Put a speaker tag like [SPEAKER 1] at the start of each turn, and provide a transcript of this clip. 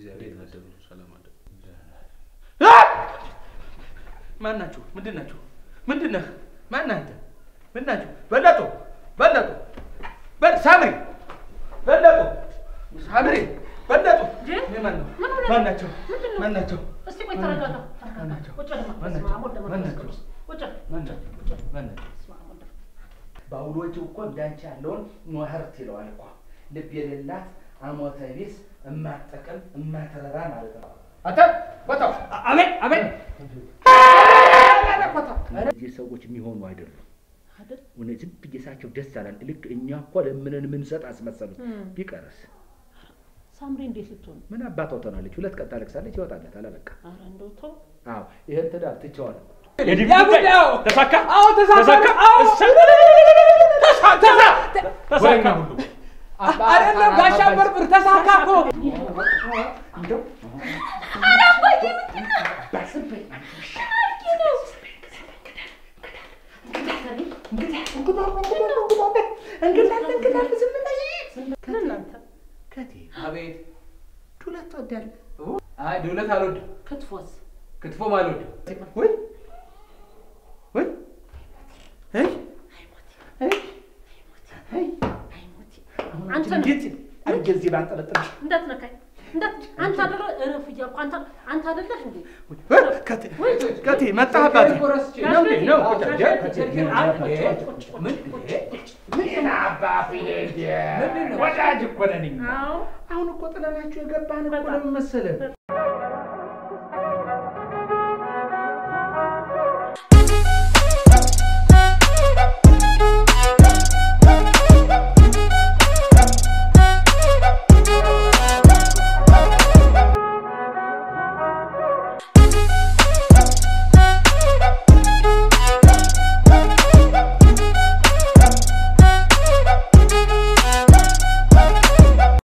[SPEAKER 1] እግዚአብሔር ይመስገን ሰላም አደሩ።
[SPEAKER 2] ማን ናችሁ? ምንድን ናችሁ? ምንድን ነህ? ማን ነህ አንተ? ምን ናችሁ? በለጡ በለጡ በል ሳምሪ በለጡ ሳምሪ በለጡ ማን ነው? ማን ናቸው? ማን ናቸው?
[SPEAKER 3] እስቲ ቆይ ተረጋጋ።
[SPEAKER 2] ማን ናቸው?
[SPEAKER 3] ቁጭ በል
[SPEAKER 2] ማን
[SPEAKER 3] በስመ
[SPEAKER 2] ናቸው?
[SPEAKER 3] አብ ወወልድ
[SPEAKER 2] ማን
[SPEAKER 3] ወመንፈስ
[SPEAKER 2] ናቸው?
[SPEAKER 3] ቅዱስ። ቁጭ በል።
[SPEAKER 2] ማን ናቸው? ማን ናቸው?
[SPEAKER 3] በስመ አብ ወወልድ
[SPEAKER 2] በአውሎቹ እኮ እንዳንቺ ያለውን ኖህርት ይለዋል እኮ ልብ የሌላት አሞተ ቢስ እማጠቅም እማተረራ ማለት ነው። አንተ ቦታው
[SPEAKER 4] አቤት አቤት
[SPEAKER 2] እነዚህ ሰዎች የሚሆኑ አይደሉም።
[SPEAKER 3] አይደል?
[SPEAKER 2] እውነት ዝም ብዬ ሳቸው ደስ አላል። ልክ እኛ እኮ ለምንን ምንሰጥ አስመሰሉት። ቢቀርስ
[SPEAKER 3] ሳምሪ እንዴት ልትሆን?
[SPEAKER 2] ምን አባቷ ትሆናለች? ሁለት ቀን ታለቅሳለች፣ ይወጣላታል። አበቃ።
[SPEAKER 3] ኧረ እንደው ተው።
[SPEAKER 2] አዎ ይሄን ትዳር ትቼዋለሁ።
[SPEAKER 1] ተሳካ?
[SPEAKER 4] አዎ ተሳካ
[SPEAKER 1] ተሳካ? ተሳካ
[SPEAKER 4] አይደለም ጋሻ በርብር ተሳካ እኮ
[SPEAKER 2] ዱለት
[SPEAKER 1] አልወድም፣
[SPEAKER 3] ክትፎስ?
[SPEAKER 1] ክትፎም አልወድም።
[SPEAKER 2] ወይ ወይ
[SPEAKER 3] አንተ
[SPEAKER 2] አንቺ እንዴት አድርጌ እዚህ ባንጠለጥልሽ?
[SPEAKER 3] እንዳትነካኝ እንዳት አንተ አይደለ እረፍ እያልኩ አንተ አንተ አይደለህ እንዴ?
[SPEAKER 2] ከቴ ከቴ መጣህባት ነው እንዴ? ነው ቁጭ
[SPEAKER 3] ጋሽ
[SPEAKER 2] አድርጌ-
[SPEAKER 3] ቤቴ፣
[SPEAKER 2] ከቴ
[SPEAKER 3] ቁጭ ቁጭ ቁጭ
[SPEAKER 1] ምን
[SPEAKER 2] ምን አባቴ ወዳጅ እኮ ነን እኛ።
[SPEAKER 3] አዎ
[SPEAKER 2] አሁን እኮ ጥለናችሁ የገባን እኮ ለምን መሰለህ?